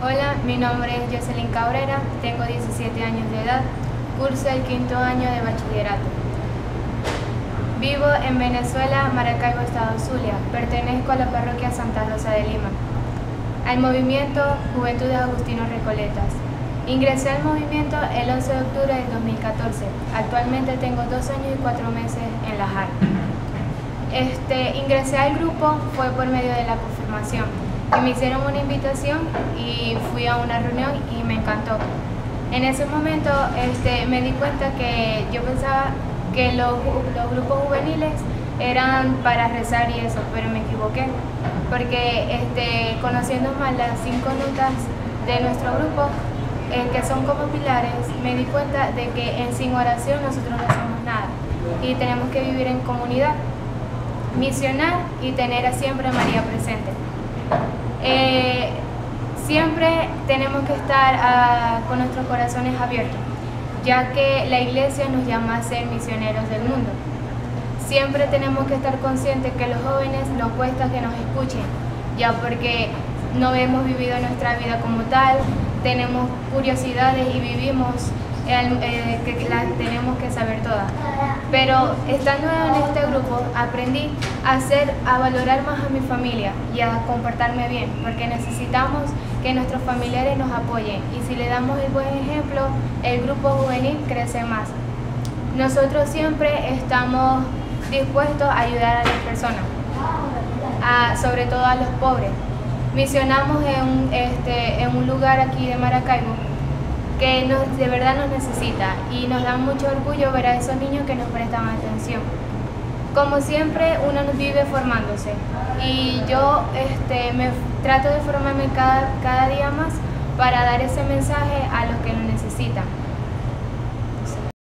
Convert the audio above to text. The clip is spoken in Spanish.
Hola, mi nombre es Jocelyn Cabrera, tengo 17 años de edad, curso el quinto año de bachillerato. Vivo en Venezuela, Maracaibo, Estado Zulia. Pertenezco a la parroquia Santa Rosa de Lima, al movimiento Juventudes Agustino Recoletas. Ingresé al movimiento el 11 de octubre del 2014. Actualmente tengo dos años y cuatro meses en la JAR. Este, ingresé al grupo fue por medio de la confirmación. Y me hicieron una invitación y fui a una reunión y me encantó. En ese momento este, me di cuenta que yo pensaba que los, los grupos juveniles eran para rezar y eso, pero me equivoqué, porque este, conociendo más las cinco notas de nuestro grupo, eh, que son como pilares, me di cuenta de que sin oración nosotros no hacemos nada y tenemos que vivir en comunidad, misionar y tener siempre a María presente. Eh, siempre tenemos que estar ah, con nuestros corazones abiertos, ya que la iglesia nos llama a ser misioneros del mundo. Siempre tenemos que estar conscientes que los jóvenes nos cuesta que nos escuchen, ya porque no hemos vivido nuestra vida como tal, tenemos curiosidades y vivimos eh, que las tenemos que saber todas. Pero estando en este grupo aprendí a hacer, a valorar más a mi familia y a comportarme bien, porque necesitamos que nuestros familiares nos apoyen y si le damos el buen ejemplo, el grupo juvenil crece más. Nosotros siempre estamos dispuestos a ayudar a las personas, sobre todo a los pobres misionamos en, este, en un lugar aquí de Maracaibo que nos, de verdad nos necesita y nos da mucho orgullo ver a esos niños que nos prestan atención. Como siempre, uno vive formándose y yo este, me trato de formarme cada, cada día más para dar ese mensaje a los que lo necesitan.